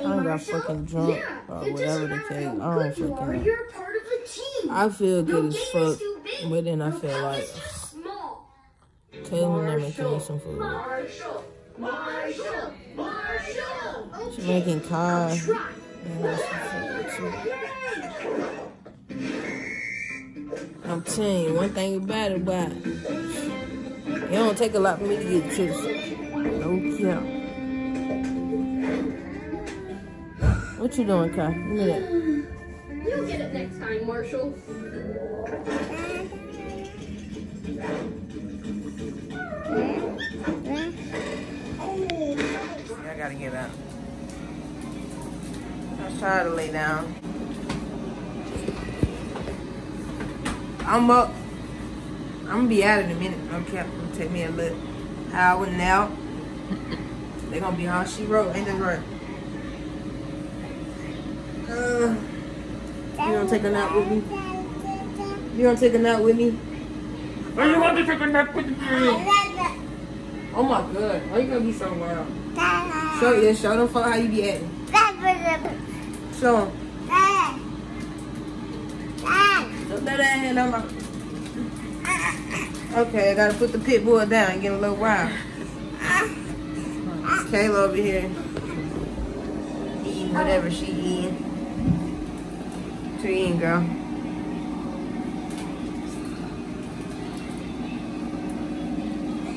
to I got fucking drunk Yeah, or whatever the case. I don't fucking are. You're part of the team. I feel good as fuck, is too big. but then I feel like is too small. Taylor never making me some food. Marshall, Marshall, Marshall. She making Kai. Try. and some food, too. I'm telling you, one thing about it, but it don't take a lot for me to get chips. No cap. What you doing, Kai? Give me that. You'll get it next time, Marshall. I gotta get up. I was trying to lay down. I'm up. I'm gonna be out in a minute. Okay, it'll take me a little hour now. They're gonna be all she wrote. Ain't that right? Uh, you gonna take a nap with me? You gonna take a nap with me? Or you want to take a nap with me? Oh my god, why you gonna be so loud? Show yeah, show them for how you be acting. Show them. That hand on my. Okay, I gotta put the pit bull down and get a little wild. It's Cayla over here eating whatever she eating. What you eating, girl?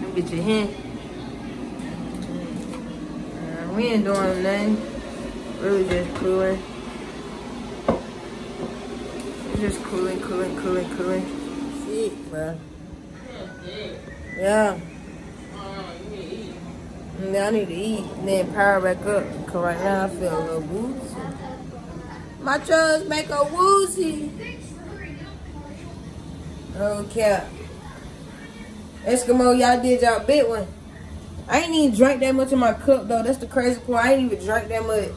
Let me get your hand. Uh, we ain't doing nothing. Really just cooling. Just cooling, cooling, cooling, cooling. Shit, bro. Yeah. Yeah, I need to eat and then power back up. Cause right now I feel a little woozy. My drugs make a woozy. Okay. Eskimo, y'all did y'all big one. I ain't even drank that much in my cup though. That's the crazy part. I ain't even drank that much.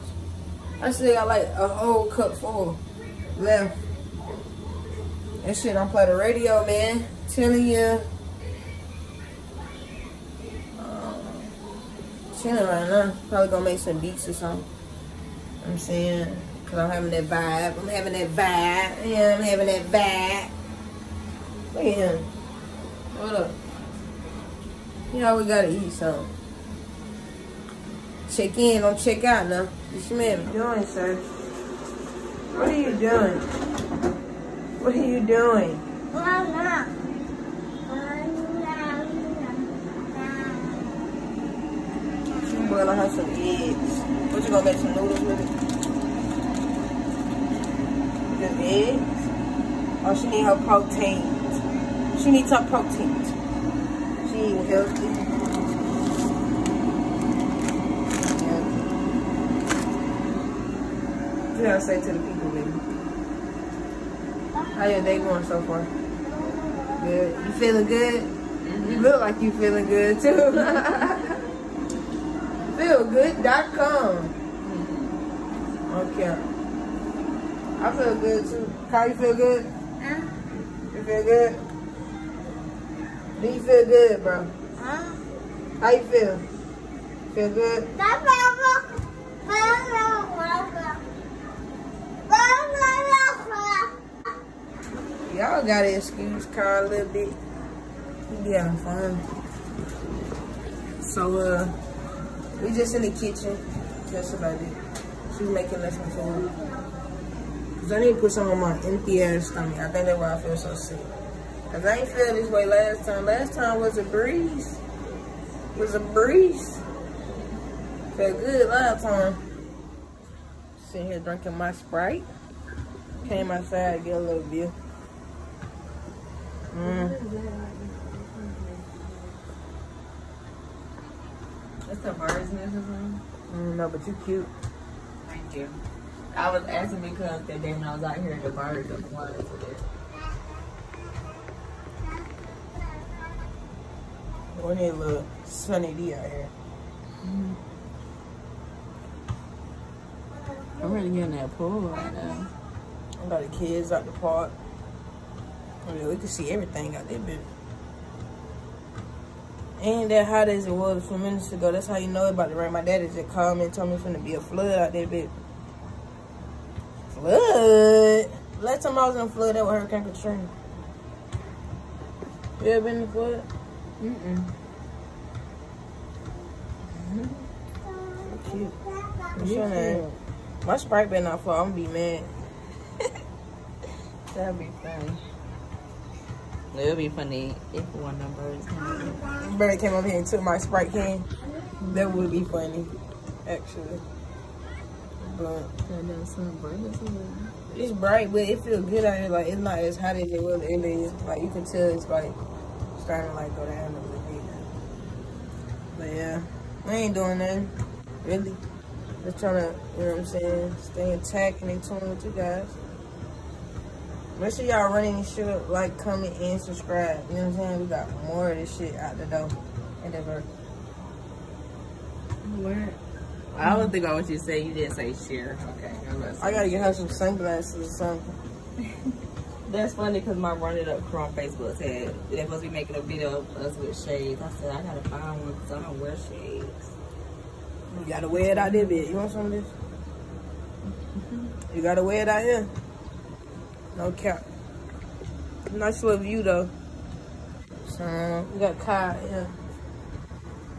I still got like a whole cup full left. That shit don't play the radio, man. Telling you. Um, chilling right now. Probably gonna make some beats or something. I'm saying. Cause I'm having that vibe. I'm having that vibe. Yeah, I'm having that vibe. Look at him. What up? You know we gotta eat something. Check in, don't check out now. You smell me doing, sir? What are you doing? What are you doing? She boiling her some eggs. What you gonna make some noodles with it? Just eggs? Oh, she need her protein. She needs some protein. She eating healthy. Yeah. You gotta say to the people, baby? How your day going so far? Good. You feeling good? You look like you feeling good too. Feelgood.com. Okay. I feel good too. How you feel good? You feel good? Do you feel good, bro? Huh? How you feel? Feel good? Y'all got to excuse Carl a little bit. He be having fun. So, uh, we just in the kitchen. That's about it. She's making us some food. Cause I need to put some on my empty ass stomach. I think that's why I feel so sick. Cause I ain't feel this way last time. Last time was a breeze. Was a breeze. Felt good last time. Sitting here drinking my Sprite. Came outside to get a little view. Mm. That's the bird's nest or something? Mm, no, but you cute. Thank you. I was asking because that day when I was out here, the birds are flying to there. We need a little sunny D out here. I'm really getting that pool right now. I got the kids out the park. Oh, yeah, we can see everything out there, bitch. Ain't that hot as it was a few minutes ago. That's how you know it about to rain. My daddy just called me and told me it's gonna be a flood out there, bitch. Flood? Last time I was in a flood, that was Hurricane Katrina. You ever been in a flood? Mm-mm. Mm-hmm. Cute. What's your name? My Sprite better not fall. I'm gonna be mad. That'd be funny. It would be funny if one of them birds came. Bird came over here and took my Sprite can. That would be funny, actually. But And then some bird it's bright, but it feels good out here. Like it's not as hot as it was earlier. Like you can tell it's like starting to like go down a little bit. But yeah, we ain't doing nothing really. Just trying to, you know what I'm saying, stay intact and in tune with you guys. Make sure y'all running this shit up, like, comment, and subscribe. You know what I'm saying? We got more of this shit out the door. And ever. Where? I don't think about what you said. You didn't say share. Okay. I was about to say I gotta get her some sunglasses or something. That's funny because my run it up crew on Facebook said they must be making a video of us with shades. I said I gotta find one because I don't wear shades. You gotta wear it out there, bitch. You want some of this? You gotta wear it out here. No cap. Nice little view though. So we got Kai here.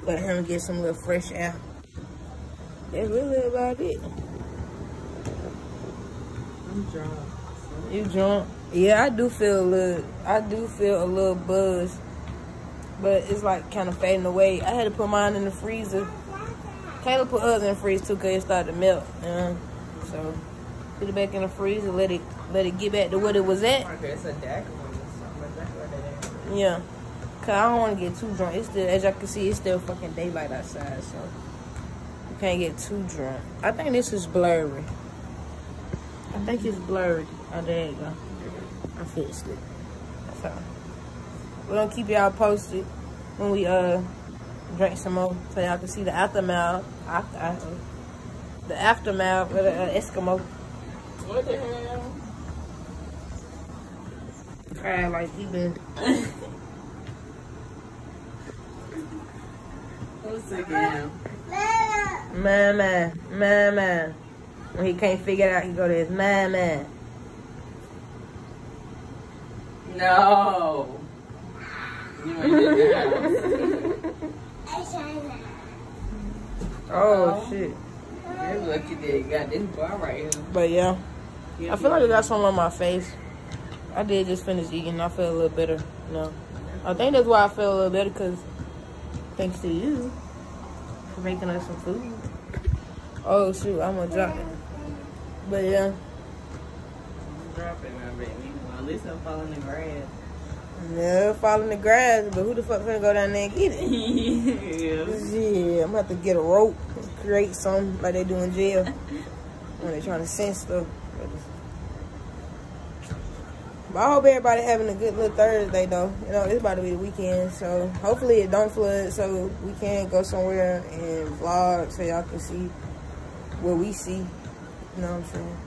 Let him get some little fresh air. That's really about it. I'm drunk. You drunk? Yeah, I do feel a little. I do feel a little buzz, but it's like kind of fading away. I had to put mine in the freezer. Cayla put hers in the freezer too, cause it started to melt. So put it back in the freezer, let it let it get back to what it was at. Okay, it's a DAC one or something. That's what it is. Yeah, cause I don't want to get too drunk. It's still, as y'all can see, it's still fucking daylight outside, so can't get too drunk. I think this is blurry. I think it's blurred. Oh, there you go. I fixed it. So we're gonna keep y'all posted when we uh drink some more, so y'all can see the aftermath. After, after the aftermath of the uh, Eskimo. What the hell? Cry like he been. Who's sick of him? Man, man, man, man. When he can't figure it out, he go to his man. No. You ain't did that. Oh shit. That's what you did. Got this bar right here. But yeah, I feel like I got something on my face. I did just finish eating. I feel a little better. Know, I think that's why I feel a little better because thanks to you for making us some food. Oh shoot, I'm gonna drop it. But yeah, Drop it, my baby. Well, at least I'm falling in the grass. never fall in the grass. But who the fuck gonna go down there and get it? yeah. Yeah, I'm gonna have to get a rope create something like they do in jail when they're trying to send stuff. But I hope everybody having a good little Thursday though. You know, it's about to be the weekend, so hopefully it don't flood so we can go somewhere and vlog so y'all can see what we see. You know what I'm saying?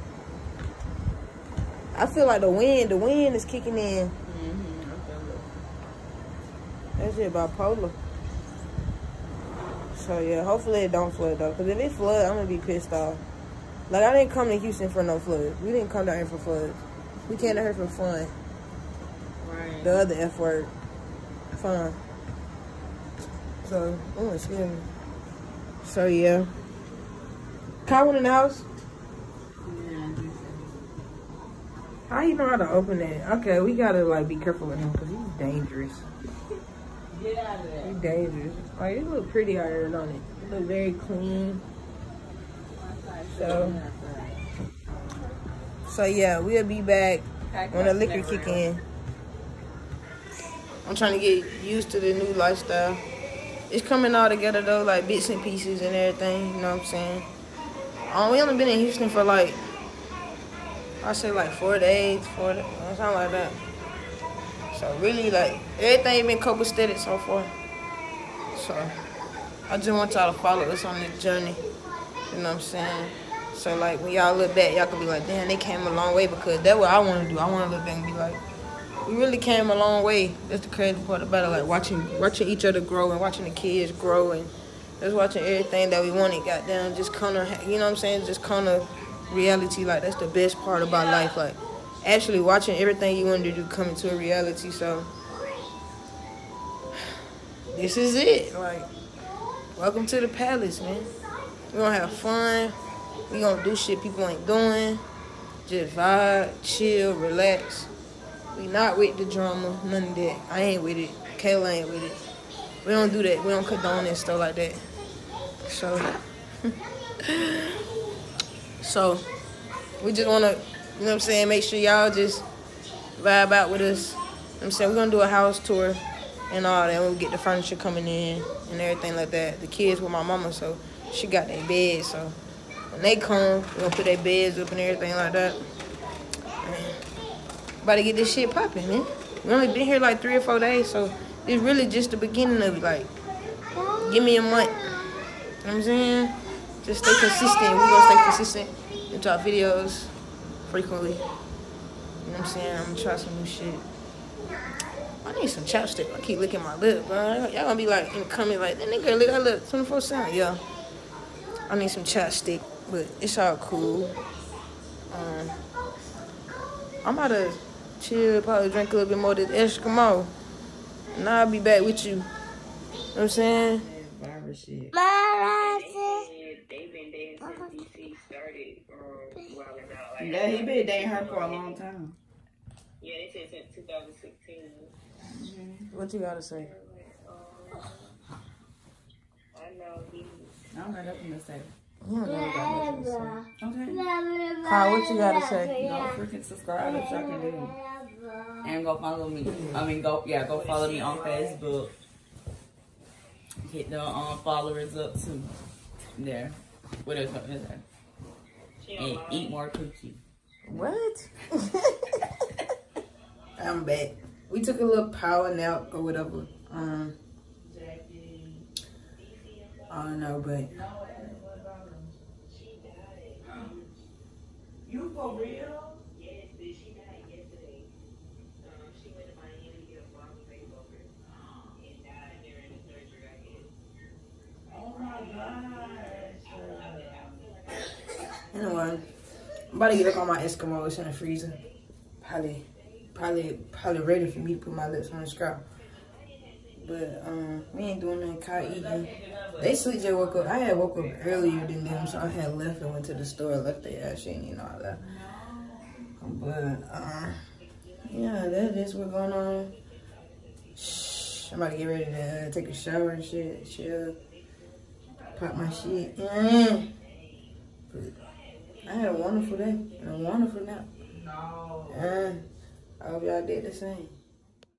I feel like the wind, the wind is kicking in. Mm-hmm. I feel it. That shit bipolar. So yeah, hopefully it don't flood though. Cause if it flood, I'm gonna be pissed off. Like I didn't come to Houston for no flood. We didn't come down here for floods. We came down here for fun. Right. The other F word, fun. So, oh excuse me. So yeah. Went in the house. Yeah, I do How you know how to open it? Okay, we gotta like be careful with him because he's dangerous. Get out of there. He's dangerous. Like it look pretty out here, don't it? It look very clean. So, so yeah, we'll be back when the liquor kick in. I'm trying to get used to the new lifestyle. It's coming all together though, like bits and pieces and everything. You know what I'm saying? Um, we only been in Houston for like, I say like four days, four, days, something like that. So really, like everything been copacetic so far. So I just want y'all to follow us on this journey. You know what I'm saying? So like when y'all look back, y'all can be like, damn, they came a long way because that's what I want to do. I want to look back and be like, we really came a long way. That's the crazy part about it. Like watching watching each other grow and watching the kids grow and just watching everything that we wanted. Goddamn, just kind of you know what I'm saying? Just kind of reality. Like that's the best part about life. Like actually watching everything you wanted to do come into a reality. So this is it. Like welcome to the palace, man. We gonna have fun. We gonna do shit people ain't doing. Just vibe, chill, relax. We not with the drama, none of that. I ain't with it. Cayla ain't with it. We don't do that. We don't condone and stuff like that. So, so we just wanna, you know what I'm saying, make sure y'all just vibe out with us. I'm saying we're gonna do a house tour and all that. We'll get the furniture coming in and everything like that. The kids with my mama, so she got their bed, so when they come, we're gonna put their beds up and everything like that. About to get this shit popping, man. We only been here like three or four days, so it's really just the beginning of. Like, give me a month. You know what I'm saying? Just stay consistent. We're gonna stay consistent and drop videos frequently. You know what I'm saying? I'm gonna try some new shit. I need some chapstick. I keep licking my lip, bro. Y'all gonna be like in the comment like, that nigga lick her lip 24 7. Yeah. I need some chapstick, but it's all cool. Um, I'm about to chill, probably drink a little bit more of this Eskimo. And I'll be back with you. You know what I'm saying? Virus shit. They've been dating DC started, well, now, like, Yeah, he been dating her for a long time. yeah, they said since 2016. What you gotta say? I know he, I don't got nothing to say. You don't really got to say. Okay. Kyle, what you gotta say? Go freaking subscribe if y'all can do. And go follow me. I mean, go yeah, go follow me on Facebook. Hit the um, followers up too. There. What is it? she And don't eat more cookie. What? I'm back. We took a little power nap or whatever. Um, I don't know, but You for real? Yes, did she died yesterday? Um, she went to Miami to get a body makeover and died during the surgery, I guess. Oh my gosh. anyway, I'm about to get up on my Eskimo. It's in the freezer. Probably, probably, probably ready for me to put my lips on the scrap. But um, we ain't doing nothing. Kyle eating. They sleep just woke up. I had woke up earlier than them, so I had left and went to the store, left their ass and all that. But uh, yeah, that is what's going on. Shh, I'm about to get ready to uh, take a shower and shit, chill, pop my shit. Mm. I had a wonderful day and a wonderful nap. No. And I hope y'all did the same.